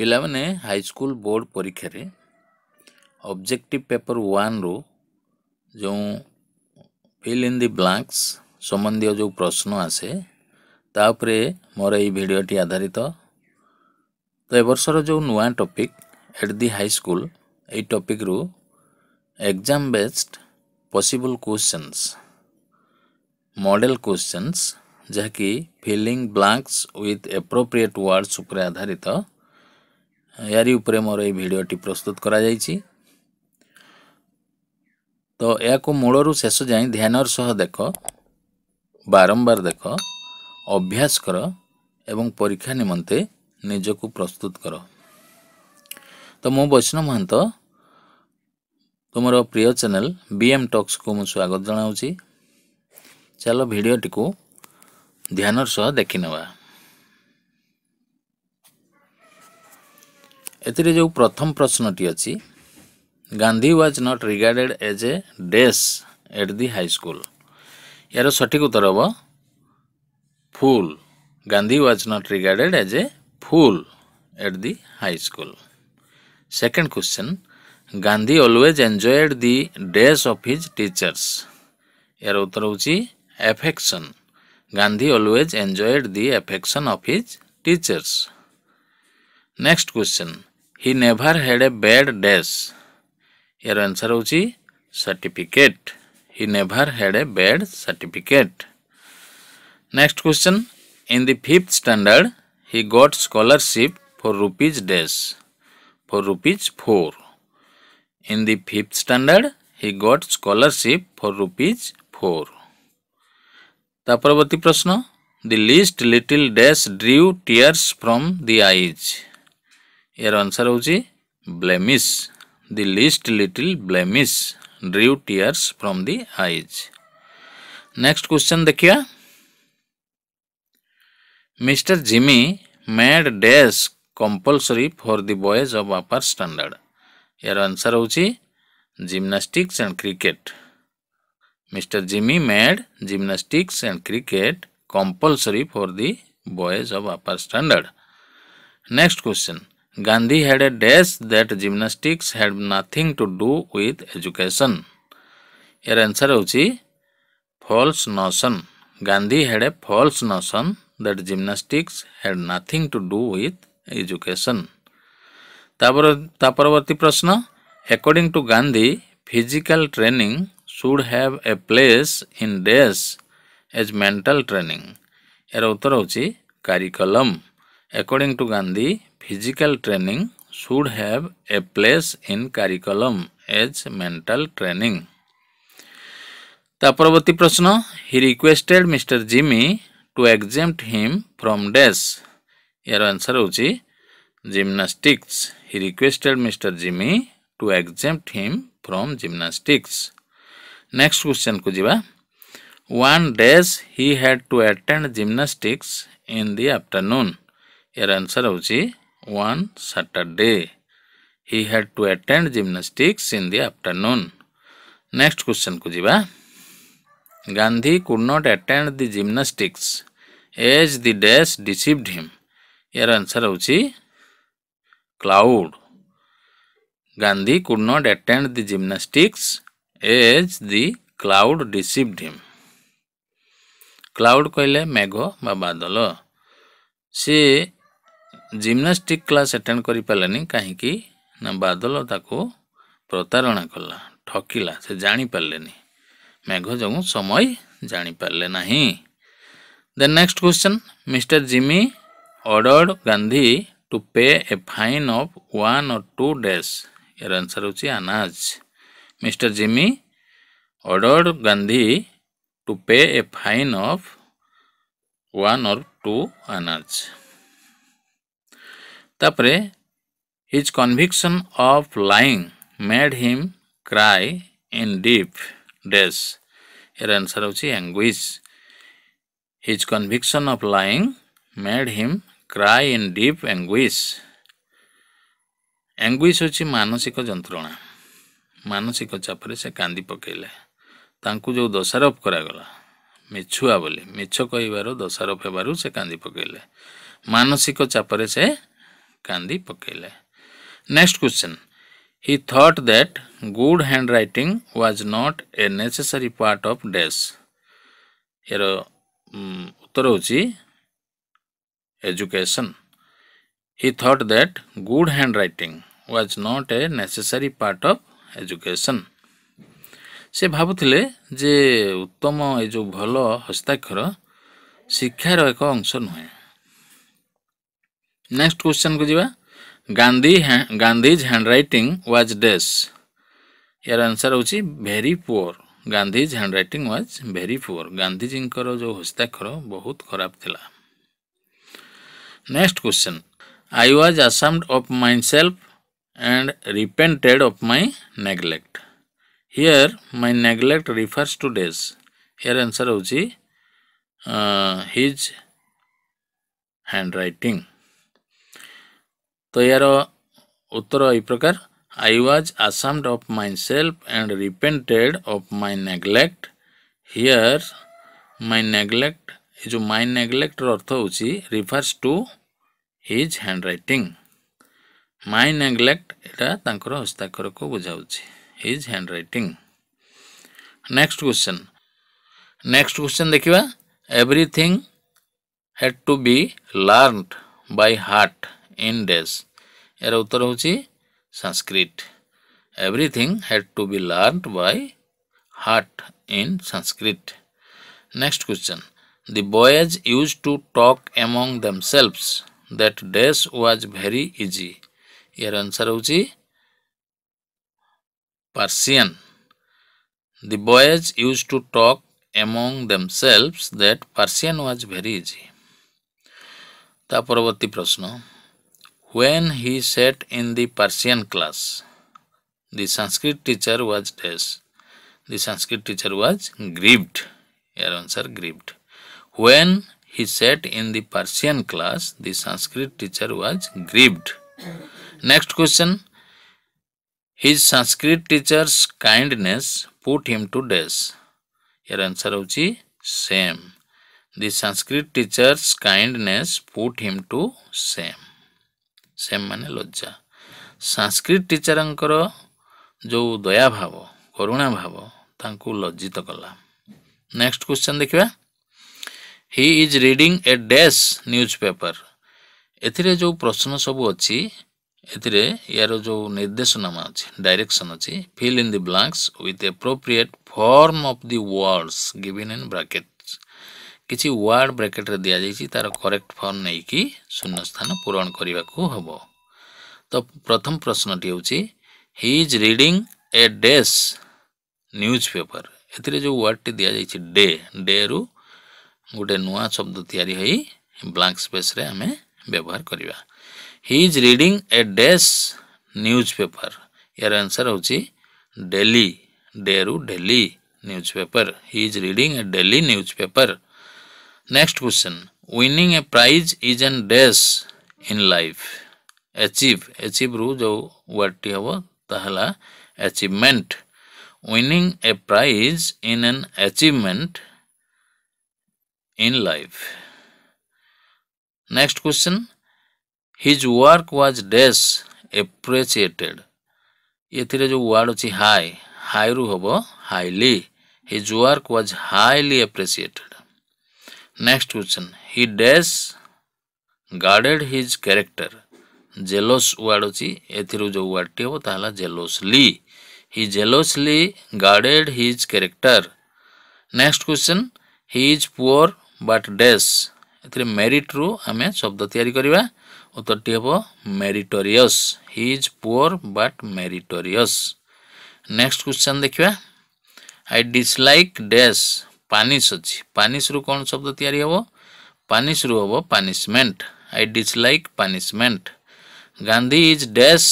ପିଲାମାନେ high school board ପରୀକ୍ଷାରେ objective paper ୱାନ୍ରୁ ଯେଉଁ ଫିଲ୍ ଇନ୍ ଦି ବ୍ଲାଙ୍କସ୍ ସମ୍ବନ୍ଧୀୟ ଯେଉଁ ପ୍ରଶ୍ନ ଆସେ ତା ଉପରେ ମୋର ଏଇ ଭିଡ଼ିଓଟି ଆଧାରିତ ତ ଏବର୍ଷର ଯେଉଁ ନୂଆ ଟପିକ୍ ଏଟ୍ ଦି ହାଇସ୍କୁଲ ଏଇ ଟପିକ୍ରୁ exam based possible questions model questions ଯାହାକି filling blanks with appropriate words ଉପରେ ଆଧାରିତ ଏହାରି ଉପରେ ମୋର ଏଇ ଭିଡ଼ିଓଟି ପ୍ରସ୍ତୁତ କରାଯାଇଛି ତ ଏହାକୁ ମୂଳରୁ ଶେଷ ଯାଏଁ ଧ୍ୟାନର ସହ ଦେଖ ବାରମ୍ବାର ଦେଖ ଅଭ୍ୟାସ କର ଏବଂ ପରୀକ୍ଷା ନିମନ୍ତେ ନିଜକୁ ପ୍ରସ୍ତୁତ କର ତ ମୁଁ ବୈଷ୍ଣବ ମହାନ୍ତ ତୁମର ପ୍ରିୟ ଚ୍ୟାନେଲ୍ ଏମ୍ ଟକ୍ସକୁ ମୁଁ ସ୍ୱାଗତ ଜଣାଉଛି ଚାଲ ଭିଡ଼ିଓଟିକୁ ଧ୍ୟାନର ସହ ଦେଖିନେବା ଏଥିରେ ଯେଉଁ ପ୍ରଥମ ପ୍ରଶ୍ନଟି ଅଛି Gandhi was not regarded as a dash at the high school ଏହାର ସଠିକ୍ ଉତ୍ତର ହେବ fool Gandhi was not regarded as a fool at the high school second question Gandhi always enjoyed the dash of his teachers ଏହାର ଉତ୍ତର ହେଉଛି affection Gandhi always enjoyed the affection of his teachers next question he never had a bad dash यार answer हूँ certificate he never had a bad certificate next question in the fifth standard he got scholarship for rupees dash for rupees four in the fifth standard he got scholarship for rupees four तपरवर्त प्रश्न the list little dash drew tears from the eyes यार answer हूँ blemish the list little blemish drew tears from the eyes next question देखिया mister Jimmy made dash compulsory for the boys of upper standard यार answer हूँ gymnastics and cricket mister Jimmy made gymnastics and cricket compulsory for the boys of upper standard next question Gandhi had a dash that gymnastics had nothing to do with education. Your answer is false notion. Gandhi had a false notion that gymnastics had nothing to do with education. Taparavati Prasna According to Gandhi, physical training should have a place in dash as mental training. Your answer is curriculum. According to Gandhi, physical training should have a place in curriculum as mental training. ତା ପରବର୍ତ୍ତୀ ପ୍ରଶ୍ନ he requested mister Jimmy to exempt him from dash ଏହାର answer ହେଉଛି gymnastics he requested mister Jimmy to exempt him from gymnastics next କ୍ୱେଶ୍ଚନ୍କୁ ଯିବା one dash he had to attend gymnastics in the afternoon ଏହାର answer ହେଉଛି one Saturday he had to attend gymnastics in the afternoon next କ୍ୱେଶ୍ଚନ୍କୁ ଯିବା Gandhi could not attend the gymnastics as the dash deceived him ଏହାର answer ହେଉଛି cloud Gandhi could not attend the gymnastics as the cloud deceived him cloud କହିଲେ ମେଘ ବା ବାଦଲ ସିଏ gymnastic class attend कर पारानी कहीं बादल प्रतारणा कला ठकिला से जापारे मेघ जो समय जापारे ना दे next question mister Jimmy ordered Gandhi to pay a fine of one or two dash यार आंसर हूँ annas mister Jimmy ordered Gandhi to pay a fine of one or two annas तपर his conviction of lying made him cry in deep dash एर answer होंगुज his conviction of lying made him cry in deep anguish anguish हूँ मानसिक जंत्रणा मानसिक चापरे से कांदी पकेले तांकु जो दोषारोप करागला मिछुआ बोली मिछ कह दोषारोप होवु से कांदी पकेले मानसिक चापरे से Gandhi Pakele. Next question. He thought that good handwriting was not a necessary part of dress. ଏର ଉତ୍ତର ହେଉଛି education he thought that good handwriting was not a necessary part of education ସେ ଭାବୁଥିଲେ ଯେ ଉତ୍ତମ ଏ ଯେଉଁ ଭଲ ହସ୍ତାକ୍ଷର ଶିକ୍ଷାର ଏକ ଅଂଶ ନୁହେଁ नेक्स्ट क्वेश्चन को जीवा Gandhi Gandhi's writing was dash यार आंसर हूँ very poor Gandhi's writing was very poor Gandhiji जो हस्ताक्षर बहुत खराब था next question I was ashamed of myself and repented of my neglect here my neglect refers to dash यार answer हूँ his handwriting तो यार उत्तर એ प्रकार I was ashamed of myself and repented of my neglect here my neglect ये जो my नेग्लेक्टर अर्थ हो refers to his handwriting my neglect इटा हस्ताक्षर को बुझाऊँ his handwriting next question next question देखा everything had to be learned by heart in dash এর উত্তর ହେଉଛି Sanskrit everything had to be learn by heart in Sanskrit next question the boys used to talk among themselves that dash was very easy your answer ହେଉଛି Persian the boys used to talk among themselves that Persian was very easy তা পরবর্তী প্রশ্ন When he sat in the Persian class, the Sanskrit teacher was deaf. The Sanskrit teacher was grieved. Your answer grieved. When he sat in the Persian class, the Sanskrit teacher was grieved. Next question. His Sanskrit teacher's kindness put him to death. Your answer is same. The Sanskrit teacher's kindness put him to same. ସେମାନେ ଲଜ୍ଜା ସାଂସ୍କ୍ରିଟ ଟିଚରଙ୍କର ଯେଉଁ ଦୟାଭାବ କରୁଣା ଭାବ ତାଙ୍କୁ ଲଜ୍ଜିତ କଲା next question ଦେଖିବା he is reading a dash newspaper ଏଥିରେ ଯେଉଁ ପ୍ରଶ୍ନ ସବୁ ଅଛି ଏଥିରେ ୟାର ଯେଉଁ ନିର୍ଦ୍ଦେଶନାମା ଅଛି ଡାଇରେକ୍ସନ୍ ଅଛି fill in the blanks with appropriate form of the words given in bracket କିଛି ୱାର୍ଡ଼ ବ୍ରାକେଟ୍ରେ ଦିଆଯାଇଛି ତା'ର କରେକ୍ଟ ଫର୍ମ ନେଇକି ଶୂନ୍ୟ ସ୍ଥାନ ପୂରଣ କରିବାକୁ ହେବ ତ ପ୍ରଥମ ପ୍ରଶ୍ନଟି ହେଉଛି he is reading a dash newspaper ଏଥିରେ ଯେଉଁ ୱାର୍ଡ଼ଟି ଦିଆଯାଇଛି ଡେ ଡେରୁ ଗୋଟେ ନୂଆ ଶବ୍ଦ ତିଆରି ହୋଇ ବ୍ଲାଙ୍କ ସ୍ପେସ୍ରେ ଆମେ ବ୍ୟବହାର କରିବା he is reading a dash newspaper ଏହାର ଆନ୍ସର୍ ହେଉଛି daily ଡେରୁ daily newspaper he is reading a daily newspaper Next question Winning a prize is a dash in life. Achieve. Achieve ରୁ ଯେଉଁ ୱାର୍ଡ଼ଟି ହେବ ତାହା ହେଲା achievement. Winning a prize in an achievement in life. Next question His work was dash appreciated. ଏଥିରେ ଯେଉଁ ward ଅଛି high ହାଇରୁ ହେବ highly his work was highly appreciated next question he dash guarded his character jealous word अच्छी जो word टी हेला jealously he jealously guarded his character next question he is poor but dash merit रु आम शब्द या उत्तर टी हे meritorious he is poor but meritorious next question देखा आई डिसलाइक डैश ପାନିସ୍ ଅଛି ପାନିସ୍ରୁ କ'ଣ ଶବ୍ଦ ତିଆରି ହେବ ପାନିସ୍ରୁ ହେବ punishment I dislike punishment Gandhi is dash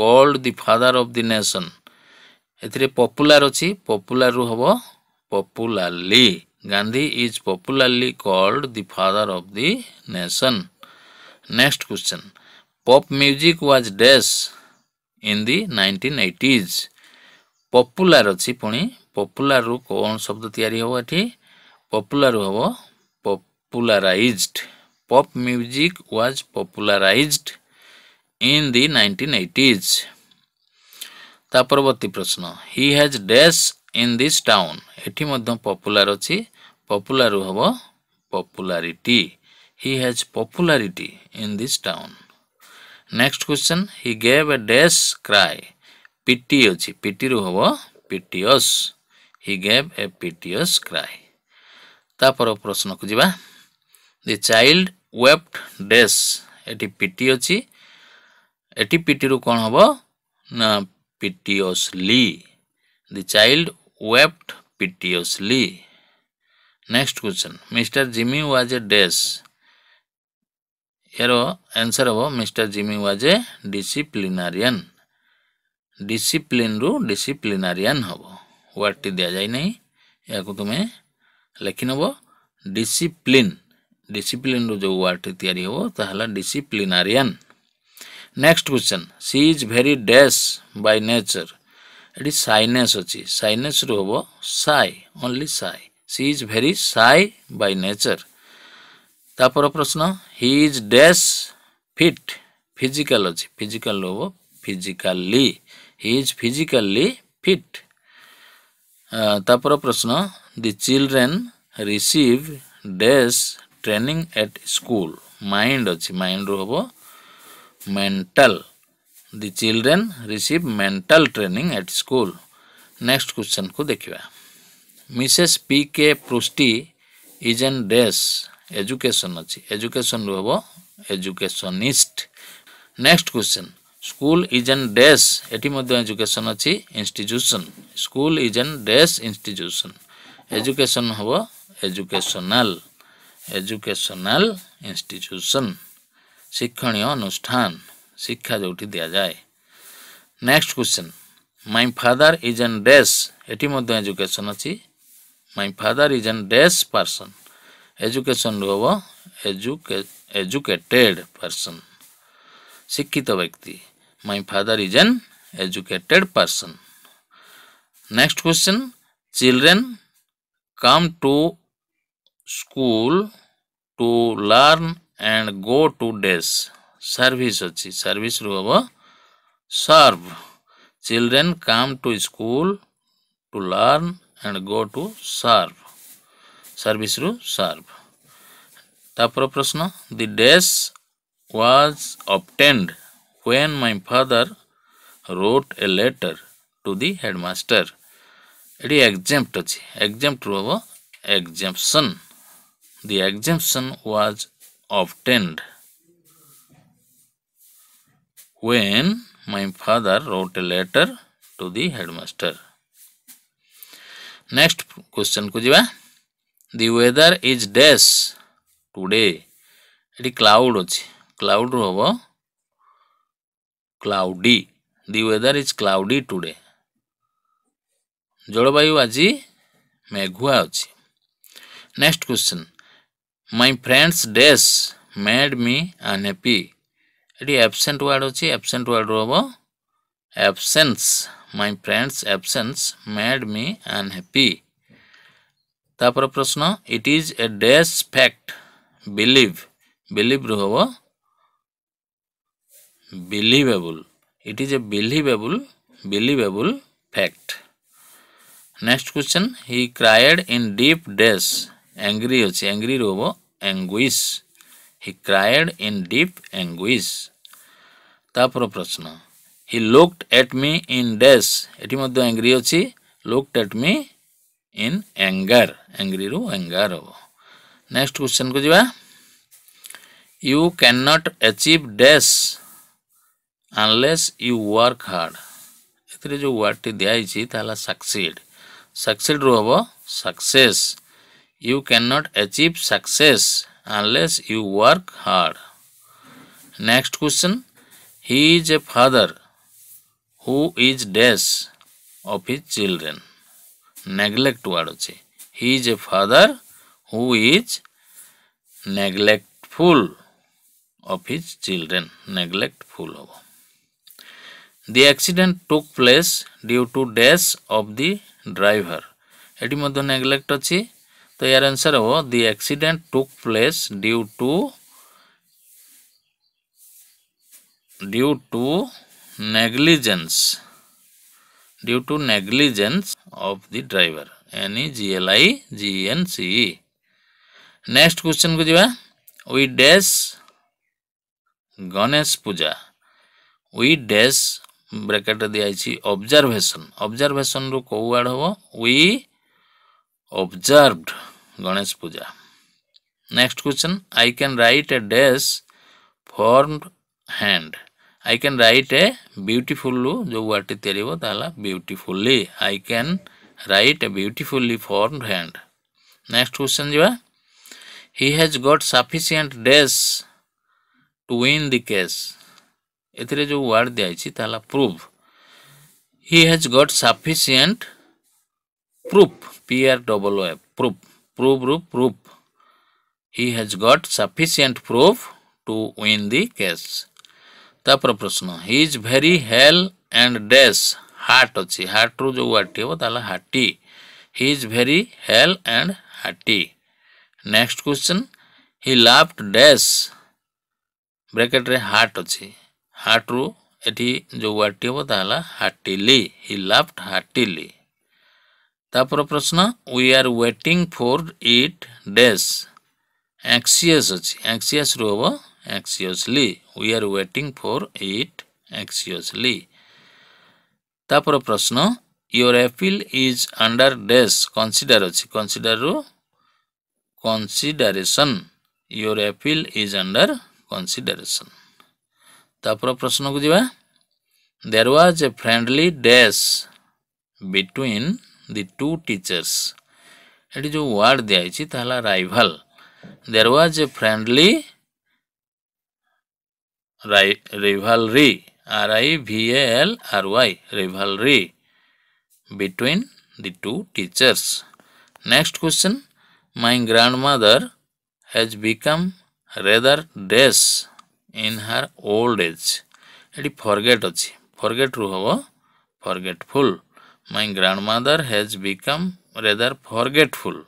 called the father of the nation ଏଥିରେ ପପୁଲାର ଅଛି ପପୁଲାରରୁ ହେବ popularly Gandhi is popularly called the father of the nation next question pop music was dash in the nineteen eighties popular ଅଛି ପୁଣି ପପୁଲାରରୁ କ'ଣ ଶବ୍ଦ ତିଆରି ହେବ ଏଠି ପପୁଲାର ହେବ popularised pop music was popularised in the nineteen eighties ତା ପରବର୍ତ୍ତୀ ପ୍ରଶ୍ନ he has dash in this town ଏଠି ମଧ୍ୟ ପପୁଲାର ଅଛି ପପୁଲାରରୁ ହେବ popularity he has popularity in this town next question he gave a dash cry pity ଅଛି ପିଟିରୁ ହେବ piteous he gave a piteous cry ତାପର ପ୍ରଶ୍ନକୁ ଯିବା ଦି ଚାଇଲ୍ଡ ୱେପ୍ଟ ଡେସ୍ ଏଠି ପିଟି ଅଛି ଏଠି ପିଟିରୁ କ'ଣ ହେବ ନା piteously the child wept piteously next question Mr Jimmy was a dash এর আনসার হব Mr Jimmy was a disciplinarian discipline রু ডিসিপ্লিনারিয়ান হব वार्ड टी दि जाए ना यहाँ तुम्हें लिखिनब डिप्लीन डिसीप्लीन रो वार्डटी याब ताला disciplinarian next question she is very dash by nature ये सैनेस अच्छी सैनेस रु हम shy only shy she is very shy by nature तापर प्रश्न he is dash fit physical अच्छी फिजिकाल हम physically he is physically fit ତାପରେ ପ୍ରଶ୍ନ the children receive dash training at school mind ଅଛି ମାଇଣ୍ଡରୁ ହେବ mental the children receive mental training at school next କ୍ୱେଶ୍ଚନକୁ ଦେଖିବା Mrs P K Prusti is an dash education ଅଛି ଏଜୁକେସନ୍ରୁ ହେବ educationist next question school is an dash ଏଠି ମଧ୍ୟ education ଅଛି institution school is an dash institution education ହେବ educational educational institution ଶିକ୍ଷଣୀୟ ଅନୁଷ୍ଠାନ ଶିକ୍ଷା ଯେଉଁଠି ଦିଆଯାଏ next question my father is an dash ଏଠି ମଧ୍ୟ ଏଜୁକେସନ୍ ଅଛି my father is an dash person ଏଜୁକେସନ୍ରୁ ହେବ ଏଜୁକେଟେଡ଼ ପର୍ସନ୍ ଶିକ୍ଷିତ ବ୍ୟକ୍ତି my father is an educated person next question children come to school to learn and go to dash service अच्छी service रु हम serve children come to school to learn and go to serve service serve तापर प्रश्न the dash was abated when my father wrote a letter to the headmaster ଏଠି ଏକ୍ଜାମ୍ପ୍ଟ ଅଛି ଏକ୍ଜାମ୍ପ୍ଟରୁ ହେବ exemption the exemption was obtained when my father wrote a letter to the headmaster next question ku jiba the weather is dash today edi cloud achi cloud ro hobo cloudy the weather is cloudy today জলবায়ু আজি মেঘুয়া ଅଛି next question my friends dash made me unhappy ଏଠି absent word ଅଛି absent ୱାର୍ଡ଼ରୁ ହେବ absence my friends absence made me unhappy ତାପରେ ପ୍ରଶ୍ନ it is a dash fact believe ବିଲିଭ୍ରୁ ହେବ believable it is a believable believable fact next question he cried in deep distress angry ଅଛି angry ରହବ anguish he cried in deep anguish ତାପର ପ୍ରଶ୍ନ he looked at me in distress ଏଠି ମଧ୍ୟ angry ଅଛି looked at me in anger angry ରୁ anger ହବ next question କୁ ଯିବା you cannot achieve dash unless you work hard ଏଥିରେ ଯେଉଁ ୱାର୍ଡ଼ଟି ଦିଆହେଇଛି ତାହା ହେଲା ସକ୍ସିଡ୍ ହେବ success you can not achieve success unless you work hard next question he is a father who is dash of his children neglect word ଅଛି he is a father who is neglectful of his children neglectful ହେବ The accident took place due to dash of the driver. এটি মধ্যে neglect অছি তো ইয়ার answer হব the accident took place due to due to negligence due to negligence of the driver N E G L I G N C next question को जीवा we dash Ganesh Puja we dash ବ୍ରାକେଟ୍ରେ ଦିଆହେଇଛି observation ଅବଜର୍ଭେସନ୍ରୁ କେଉଁ ward ହେବ we observed Ganesh Puja next question I can write a dash formed hand I can write a ବିୟୁଟିଫୁଲ୍ରୁ ଯେଉଁ ୱାର୍ଡ଼ଟି ତିଆରି ହେବ ତାହା ହେଲା beautifully I can write a beautifully formed hand next question ଯିବା he has got sufficient dash to win the case ଏଥିରେ ଯେଉଁ ward ଦିଆଯାଇଛି ତାହା ହେଲା proof he has got sufficient proof P R double O F proof ପ୍ରୁଫ୍ରୁ proof he has got sufficient proof to win the case ତାପରେ ପ୍ରଶ୍ନ he is very hale and dash heart ଅଛି ହାର୍ଟରୁ ଯେଉଁ ୱାର୍ଡ଼ଟି ହେବ ତାହେଲେ hearty he is very hale and hearty next question he loved dash ବ୍ରାକେଟ୍ରେ heart ଅଛି heart रु ये जो वार्ड टी हम तो हार्टिली हि लाफ्ट हार्टिली तापर प्रश्न we are waiting for it dash anxious अच्छी एक्सीयस रु हम anxiously we are waiting for it anxiously तापर प्रश्न your appeal is under dash consider अच्छी कन्सीडर रु consideration your appeal is under consideration तापर प्रश्न को जीवा there was a friendly dash between the two teachers ये जो वार्ड दिखाई है rival there was a friendly rivalry R I V L R Y rivalry between the two teachers next question my grandmother has become rather dash in her old age ये forget अच्छी forget रु हम forgetful my grandmother has become rather forgetful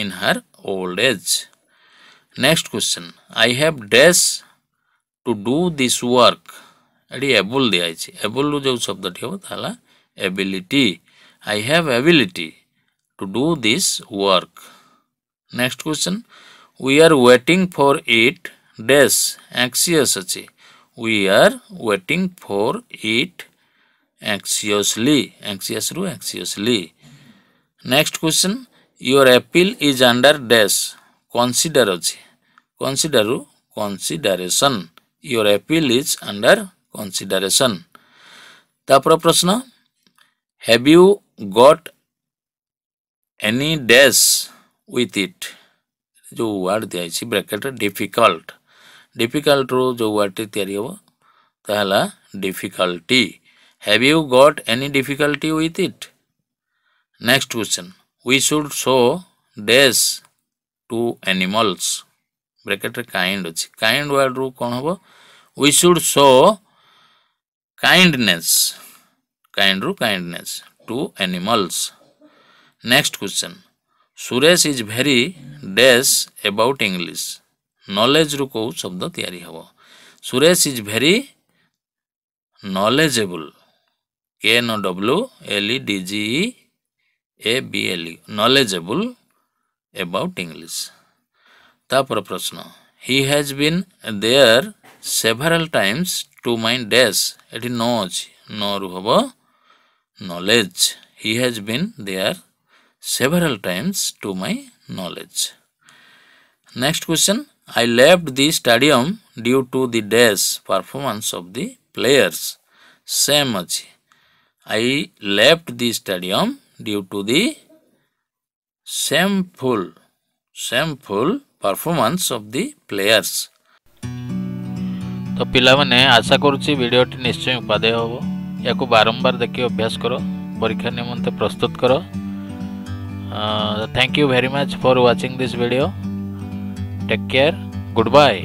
in her old age next question I have dash to do this work ये able दिखाई able जो शब्द टी हाँ ability I have ability to do this work next question we are waiting for it dash anxious আছে we are waiting for it anxiously অ্যাক্সিয়াসরু anxiously next question your appeal is under dash consider ଅଛି কনসিডারু consideration your appeal is under consideration তারপর প্রশ্ন have you got any dash with it ଯେଉଁ ward ଦିଆଯାଇଛି ବ୍ରାକେଟ୍ରେ difficult difficult रो जो word टी तैयारी हो ताहला difficulty have you got any difficulty with it next question we should show dash to animals bracket kind अच्छी kind word रो कौन हो we should show kindness kind रो kindness to animals next question Suresh is very dash about English ନଲେଜରୁ କେଉଁ ଶବ୍ଦ ତିଆରି ହେବ Suresh is very knowledgeable K N W L E D G E A B L E knowledgeable about English ତାପର ପ୍ରଶ୍ନ he has been there several times to my dash ଏଠି ନ ଅଛି ନରୁ ହେବ knowledge he has been there several times to my knowledge. Next question I left the stadium due to the dash performance of the players. Same अछि. I left the stadium due to the shameful, shameful performance of the players. तो पिलाने आशा करुच्ची भिडटी निश्चय उपादेय हो या बारंबार देखी अभ्यास करो परीक्षा निमंते प्रस्तुत करो thank you very much for watching this video take care goodbye